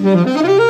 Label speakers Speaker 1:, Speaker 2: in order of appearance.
Speaker 1: Mm-hmm.